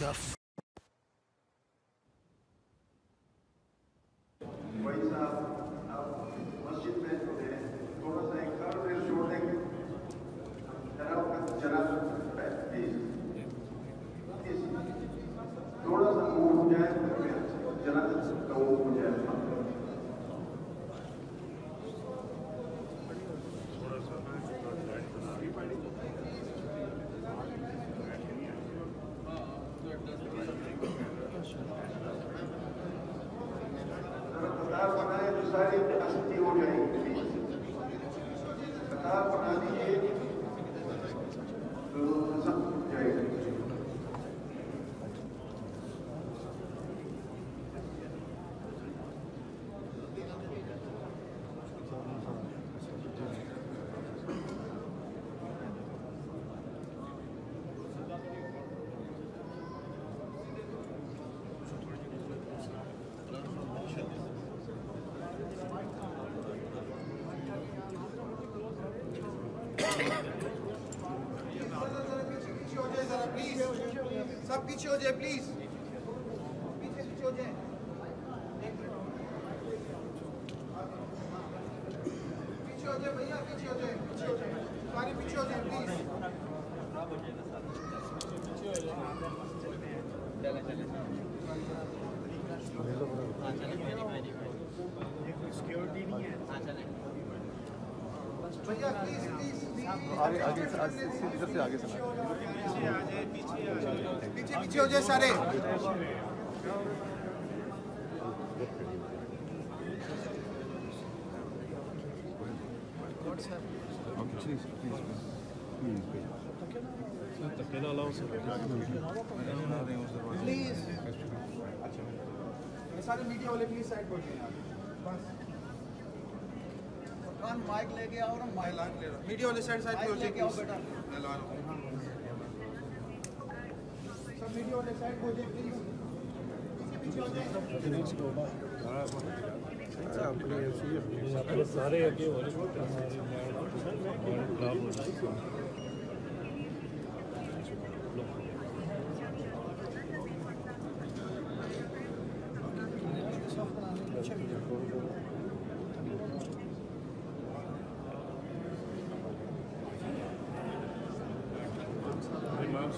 Yeah. Salim Asutiwoyani, please. सब पीछे हो जाए प्लीज़ पीछे पीछे हो जाए. पीछे हो जाए भैया पीछे हो जाए पीछे हो जाए. सारे पीछे हो जाए प्लीज़ भैया प्लीज़ प्लीज़ आगे आगे इधर से आगे से पीछे पीछे हो जाए सारे प्लीज़ सारे मीडिया वाले प्लीज़ साइड जाए बस। कान माइक लेके आओ ना माइक ले लो मीडिया वाले साइड साइड पे हो जाए बेटा। मैं ला रहा हूँ सब मीडिया वाले साइड हो जाए प्लीज़ पीछे पीछे हो जाए। सारे आगे हो रहे इमाम साहब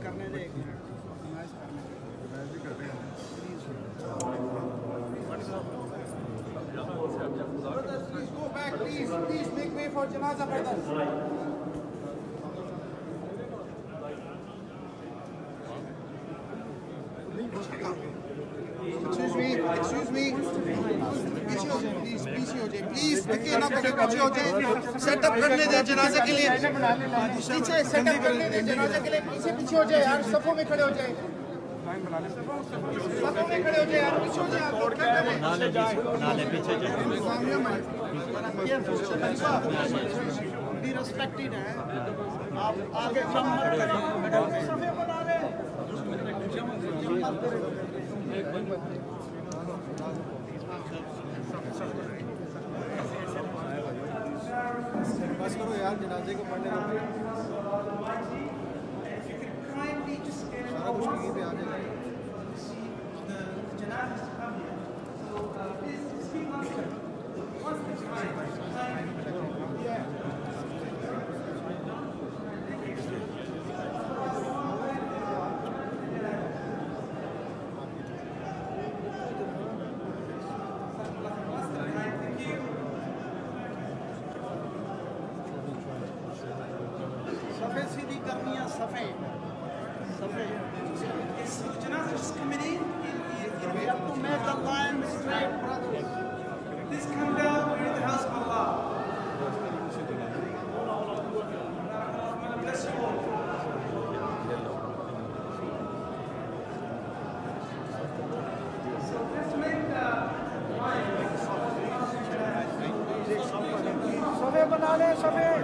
करने दे for Janaza, brothers. Excuse me, excuse me. पीछे हो जाए प्लीज़ पीछे हो जाए प्लीज़ ना पड़े पीछे सेटअप करने दे जनाजे के लिए पीछे सेटअप करने दे जनाजे के लिए पीछे पीछे हो जाए यार सफों में खड़े हो जाए यार पीछे बी रिस्पेक्टेड है आप आगे कम मत करें बस करो यार जनाजे को पढ़ने दो सारा कुछ यहीं पे आ जाएगा बना ले सफ़ेद।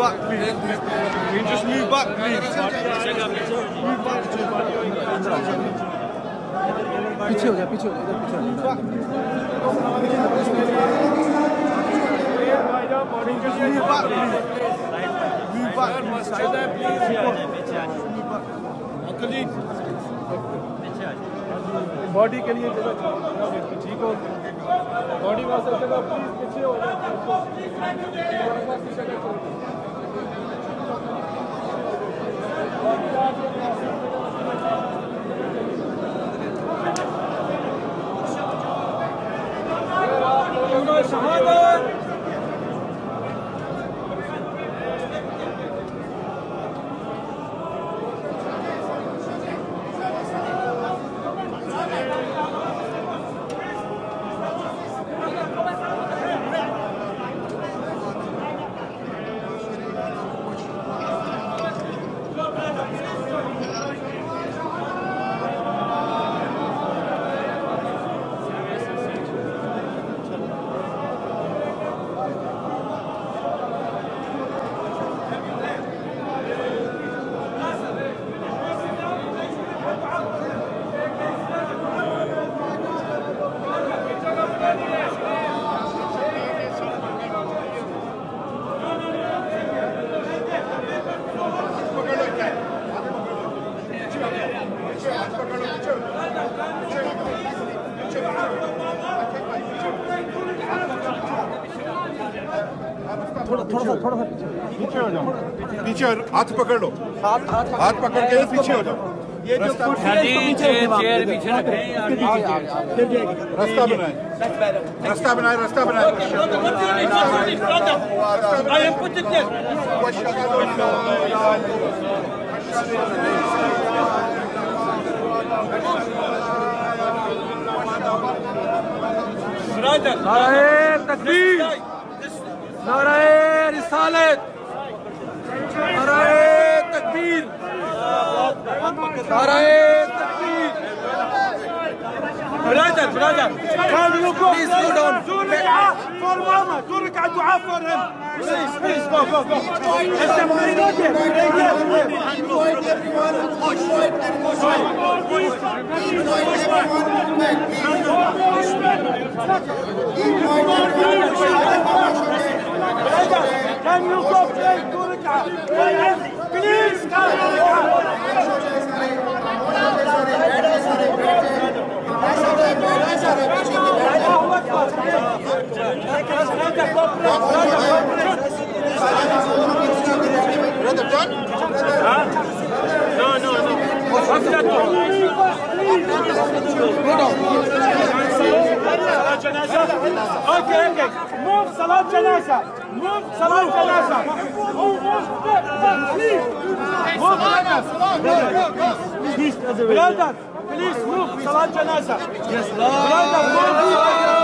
back, please. Can you just move back, please? पीछे हो जा पीछे हो जा इधर पीछे हो जा Move back, please. Move back, please. Body के लिए जगह छोड़ना तो ठीक हो बॉडी वास्ते जगह प्लीज पीछे हो पीछे हो जाओ पीछे हाथ पकड़ लो हाथ पकड़ के पीछे हो जाओ ये जो है रास्ता बनाए रास्ता बनाए रास्ता बनाए Brother, brother, can you go? Please go down. For Mama, do a dua for him. Please, please, go, go, go. Anoint everyone, anoint everyone. Anoint everyone. Can you go, please? No, no. Salat cenaze. Okay, okay. Move salat cenaze. Move salat cenaze. Move, move, please. Move brothers. Brothers, please move salat cenaze. Yes, Brother, move.